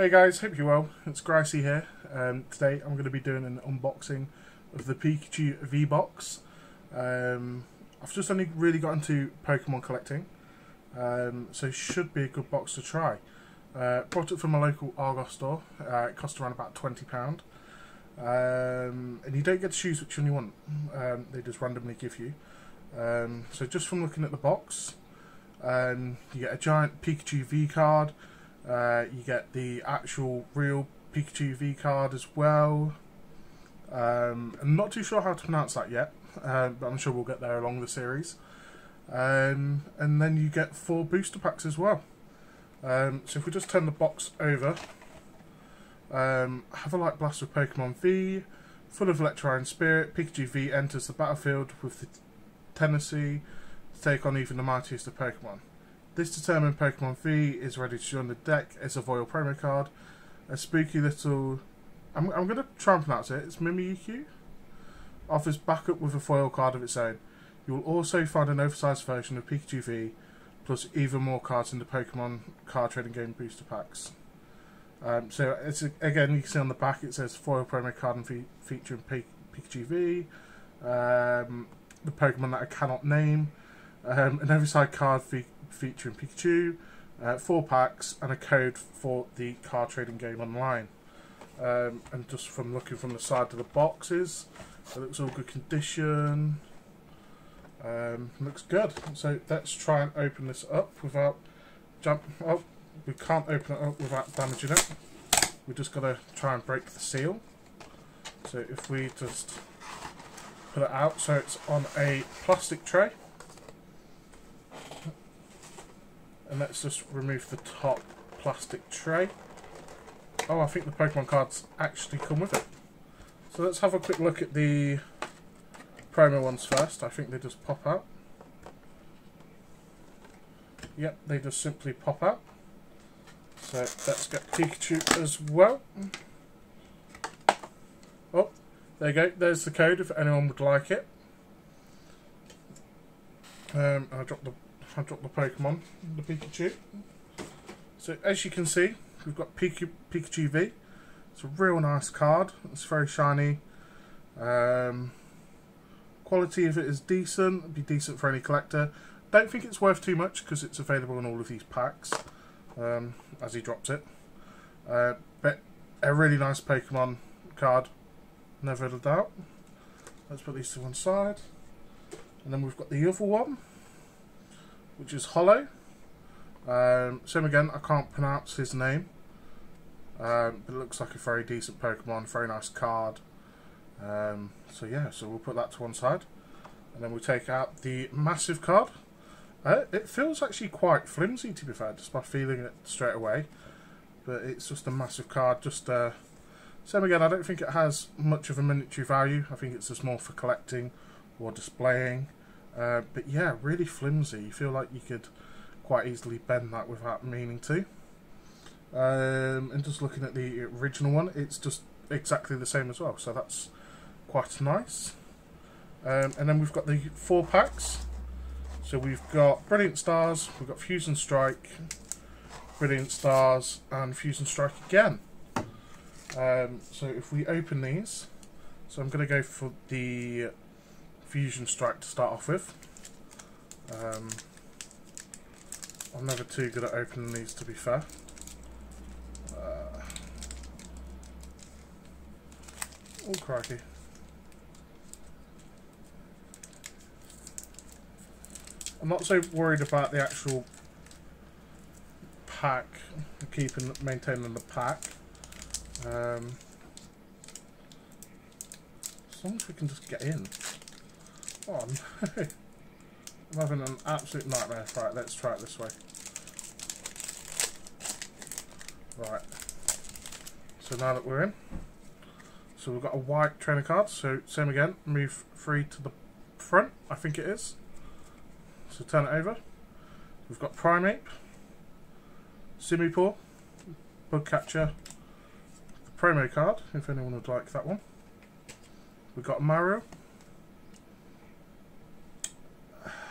Hey guys, hope you're well. It's Gricey here. Um, today I'm going to be doing an unboxing of the Pikachu V-Box. Um, I've just only really got into Pokemon collecting, um, so it should be a good box to try. Uh, bought it from my local Argos store. Uh, it cost around about £20. Um, and you don't get to choose which one you want. Um, they just randomly give you. Um, so just from looking at the box, you get a giant Pikachu V card, uh, you get the actual real Pikachu V card as well. Um, I'm not too sure how to pronounce that yet, uh, but I'm sure we'll get there along the series. Um, and then you get four booster packs as well. Um, so if we just turn the box over, um, have a light blast with Pokemon V, full of Electrine Spirit, Pikachu V enters the battlefield with the Tennessee to take on even the mightiest of Pokemon. This determined Pokemon V is ready to join the deck as a Voil promo card. A spooky little... I'm, I'm going to try and pronounce it. It's Mimikyu. Offers backup with a foil card of its own. You will also find an oversized version of Pikachu V, plus even more cards in the Pokemon card trading game booster packs. Um, so it's again, you can see on the back it says foil promo card and fe featuring P Pikachu V, um, the Pokemon that I cannot name, um, an oversized card fe featuring Pikachu, uh, four packs, and a code for the card trading game online. Um, and just from looking from the side of the boxes, it looks all good condition. Um, looks good. So let's try and open this up without jump. Oh, we can't open it up without damaging it. We just got to try and break the seal. So if we just put it out, so it's on a plastic tray. And let's just remove the top plastic tray. Oh, I think the Pokemon cards actually come with it. So let's have a quick look at the promo ones first. I think they just pop out. Yep, they just simply pop out. So let's get Pikachu as well. Oh, there you go. There's the code if anyone would like it. Um, I dropped the I dropped the Pokemon, the Pikachu. So as you can see, we've got Pikachu, Pikachu V. It's a real nice card. It's very shiny. Um, quality of it is decent. It'd be decent for any collector. Don't think it's worth too much because it's available in all of these packs um, as he drops it. Uh, but a really nice Pokemon card, never a doubt. Let's put these to one side. And then we've got the other one, which is Holo. Um, same again, I can't pronounce his name. Um, but it looks like a very decent Pokemon, very nice card. Um, so yeah, so we'll put that to one side. And then we'll take out the massive card. Uh, it feels actually quite flimsy to be fair, just by feeling it straight away. But it's just a massive card. Just uh, same again. I don't think it has much of a miniature value. I think it's just more for collecting or displaying. Uh, but yeah, really flimsy. You feel like you could quite easily bend that without meaning to. Um, and just looking at the original one, it's just exactly the same as well. So that's quite nice. Um, and then we've got the four packs. So we've got Brilliant Stars, we've got Fusion Strike, Brilliant Stars, and Fusion Strike again. Um, so if we open these, so I'm going to go for the Fusion Strike to start off with. Um, I'm never too good at opening these to be fair. Uh, oh crikey. I'm not so worried about the actual pack, keeping maintaining the pack. Um, as long as we can just get in. Oh no. I'm having an absolute nightmare. Right, let's try it this way. Right. So now that we're in, so we've got a white trainer card. So same again, move three to the front, I think it is. So turn it over. We've got Primeape, Simipour, Bug Catcher, the promo card, if anyone would like that one. We've got Mario,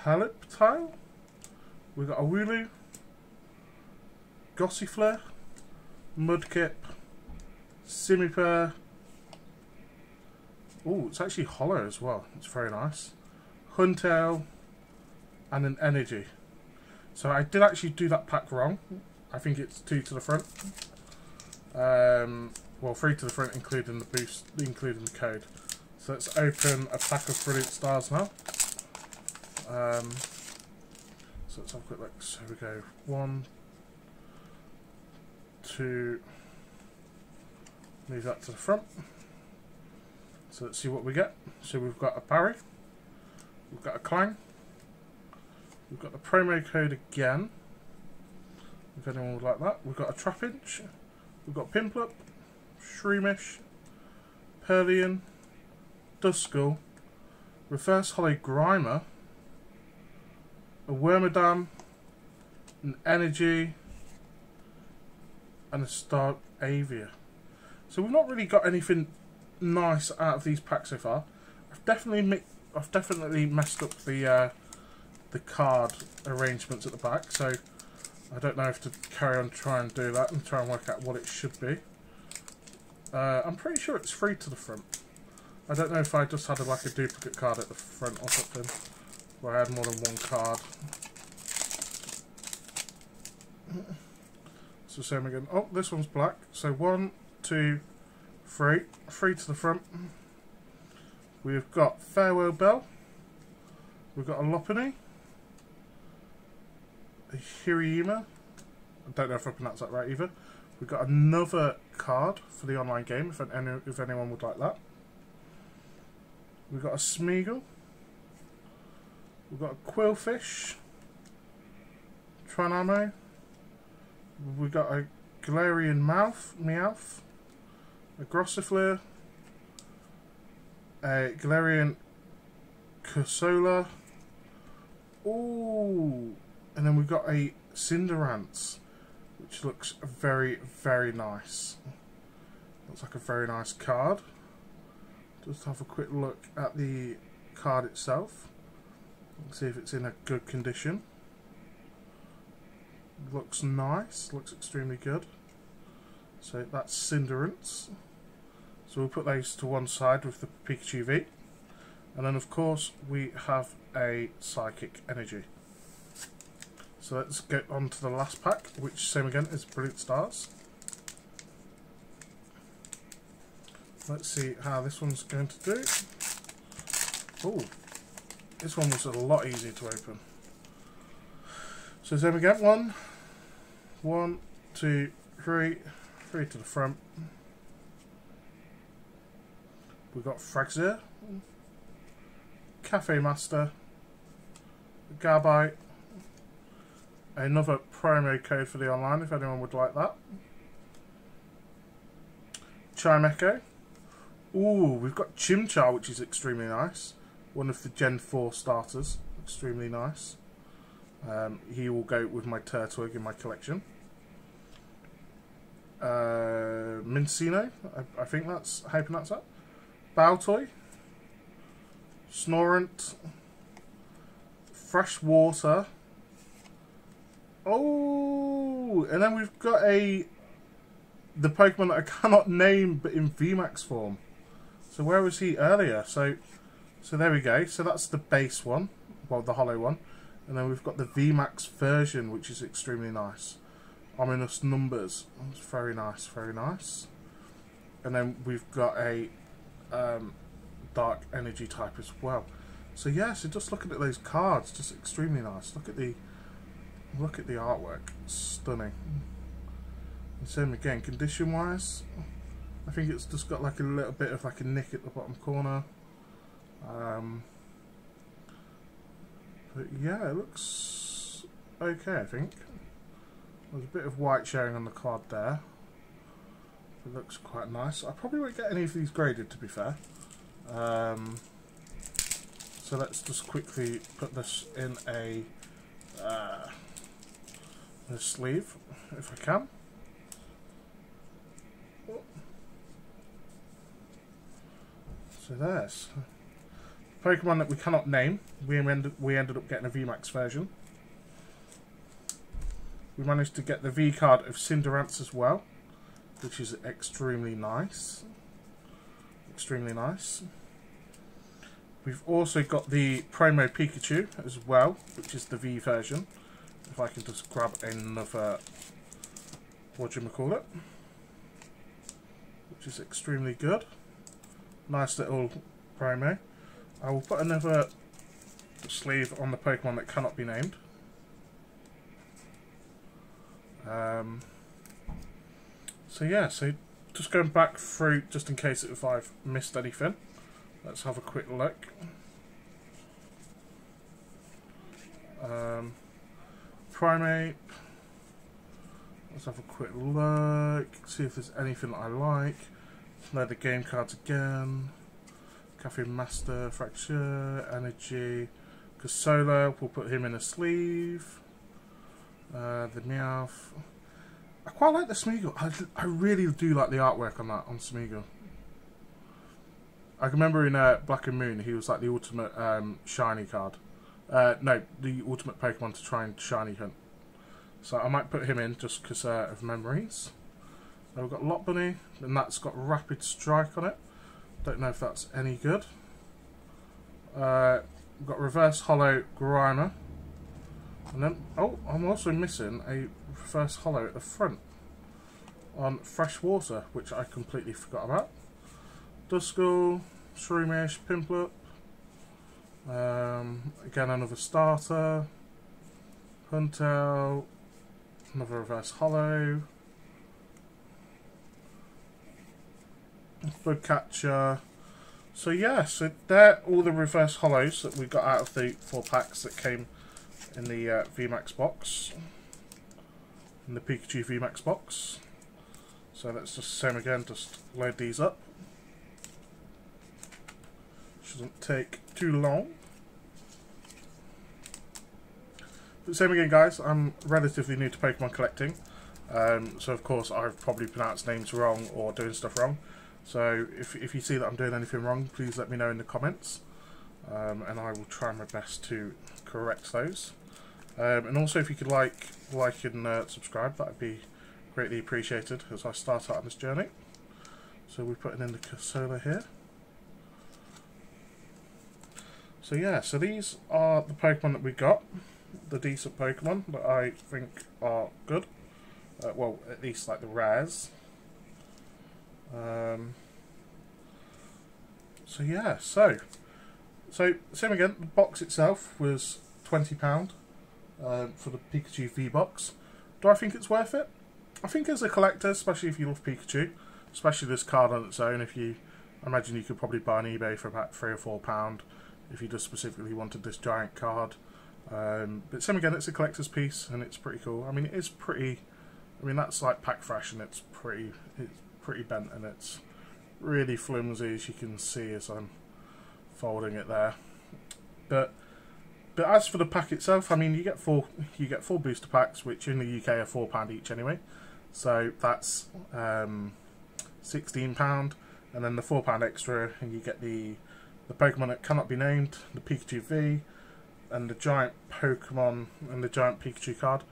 Helioptile, we've got a Wooloo, Gossifleur, Mudkip, Simipour. Oh, it's actually holo as well. It's very nice. Huntail, and an Energy. So I did actually do that pack wrong. I think it's two to the front. Um, well, three to the front, including the boost, including the code. So let's open a pack of Brilliant Stars now. Um, so let's have a quick look. So we go one, two, move that to the front. So let's see what we get. So we've got a parry, we've got a Klang, we've got the promo code again, if anyone would like that. We've got a Trapinch, we've got Piplup, Shroomish, Perlian, Duskull, Reverse Holo Grimer, a Wormadam, an Energy, and a Star Avia. So we've not really got anything nice out of these packs so far. I've definitely I've definitely messed up the uh, the card arrangements at the back, so I don't know if to carry on try and do that and try and work out what it should be. Uh, I'm pretty sure it's free to the front. I don't know if I just had a, like a duplicate card at the front or something, where I had more than one card. So same again. Oh, this one's black. So one, two, three. Three to the front. We've got Farewell Bell. We've got a Lopunny. A Hirayuma. I don't know if I pronounced that right either. We've got another card for the online game, if, any, if anyone would like that. We've got a Smeargle. We've got a Qwilfish. Tranamo. We've got a Galarian Mouth, Meowth. A Gossifleur. A Galarian Corsola. Ooh. And then we've got a Cinderance, which looks very, very nice. Looks like a very nice card. Just have a quick look at the card itself. See if it's in a good condition. Looks nice, looks extremely good. So that's Cinderace. So we'll put those to one side with the Pikachu V. And then of course we have a Psychic Energy. So let's get on to the last pack, which same again is Brilliant Stars. Let's see how this one's going to do. Oh, this one was a lot easier to open. So same again, one, one, two, three, three to the front. We've got Fraxure, Cafe Master, Gabite, another promo code for the online if anyone would like that. Chimecho. Ooh, we've got Chimchar, which is extremely nice. One of the Gen 4 starters. Extremely nice. Um, he will go with my Turtwig in my collection. Uh, Minccino, I, I, think that's how you pronounce that. Baltoy. Snorunt. Freshwater. Oh, and then we've got a the Pokemon that I cannot name, but in VMAX form. So where was he earlier? So, so there we go. So that's the base one, well, the holo one, and then we've got the VMAX version, which is extremely nice. Ominous numbers. Very nice, very nice. And then we've got a um, dark energy type as well. So yeah, so just looking at those cards, just extremely nice. Look at the Look at the artwork, stunning. And same again, condition wise, I think it's just got like a little bit of like a nick at the bottom corner. Um, but yeah, it looks okay I think. There's a bit of white showing on the card there. It looks quite nice. I probably won't get any of these graded to be fair. Um, so let's just quickly put this in a uh, the sleeve if I can. So there's Pokemon that we cannot name. We ended we ended up getting a VMAX version. We managed to get the V card of Cinderace as well. which is extremely nice. Extremely nice. We've also got the promo Pikachu as well, which is the V version. If I can just grab another, what do you call it? Which is extremely good. Nice little promo. I will put another sleeve on the Pokemon that cannot be named. Um, so yeah, so just going back through, just in case if I've missed anything. Let's have a quick look. Um, Primeape. Let's have a quick look, see if there's anything I like. Load the game cards again. Caffeine Master, Fraxure, Energy, Corsola, we'll put him in a sleeve. Uh, the Meowth. I quite like the Smeargle. I, I really do like the artwork on that, on Smeargle. I remember in uh, Black and Moon, he was like the ultimate um, shiny card. Uh, no, the ultimate Pokemon to try and shiny hunt. So I might put him in just because uh, of memories. So we've got Lopunny, and that's got Rapid Strike on it. Don't know if that's any good. Uh, got Reverse holo Grimer. And then, oh, I'm also missing a Reverse holo at the front on Fresh Water, which I completely forgot about. Duskull, Shroomish, Piplup. Um, again, another starter. Hunter, another reverse holo. Catcher. So yeah, so they're all the reverse holos that we got out of the four packs that came in the uh, VMAX box. In the Pikachu VMAX box. So let's just same again, just load these up. Shouldn't take too long. But same again, guys. I'm relatively new to Pokemon collecting. Um, so, of course, I've probably pronounced names wrong or doing stuff wrong. So, if, if you see that I'm doing anything wrong, please let me know in the comments. Um, and I will try my best to correct those. Um, and also, if you could like, like and uh, subscribe, that would be greatly appreciated as I start out on this journey. So we're putting in the Corsola here. So yeah, so these are the Pokemon that we got. The decent Pokemon that I think are good. Uh, well, at least like the rares. Um, so yeah, so so same again. The box itself was twenty pound um, for the Pikachu V box. Do I think it's worth it? I think as a collector, especially if you love Pikachu, especially this card on its own, if you I imagine you could probably buy on eBay for about three or four pound if you just specifically wanted this giant card. Um, but same again, it's a collector's piece and it's pretty cool. I mean, it is pretty. I mean, that's like pack fresh and it's pretty. It's pretty bent and it's really flimsy as you can see as I'm folding it there. But but as for the pack itself, I mean, you get four you get four booster packs, which in the UK are four pound each anyway. So that's um, sixteen pound, and then the four pound extra, and you get the the Pokemon that cannot be named, the Pikachu V, and the giant Pokemon and the giant Pikachu card.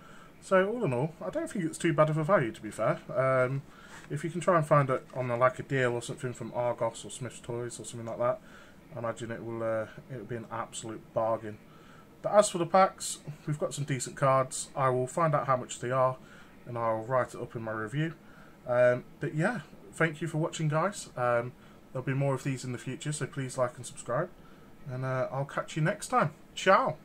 So all in all, I don't think it's too bad of a value to be fair. Um, if you can try and find it on a, like a deal or something from Argos or Smyths Toys or something like that, I imagine it will uh, it will be an absolute bargain. But as for the packs, we've got some decent cards. I will find out how much they are, and I'll write it up in my review. Um, but yeah, thank you for watching, guys. Um, There'll be more of these in the future, so please like and subscribe. And uh, I'll catch you next time. Ciao!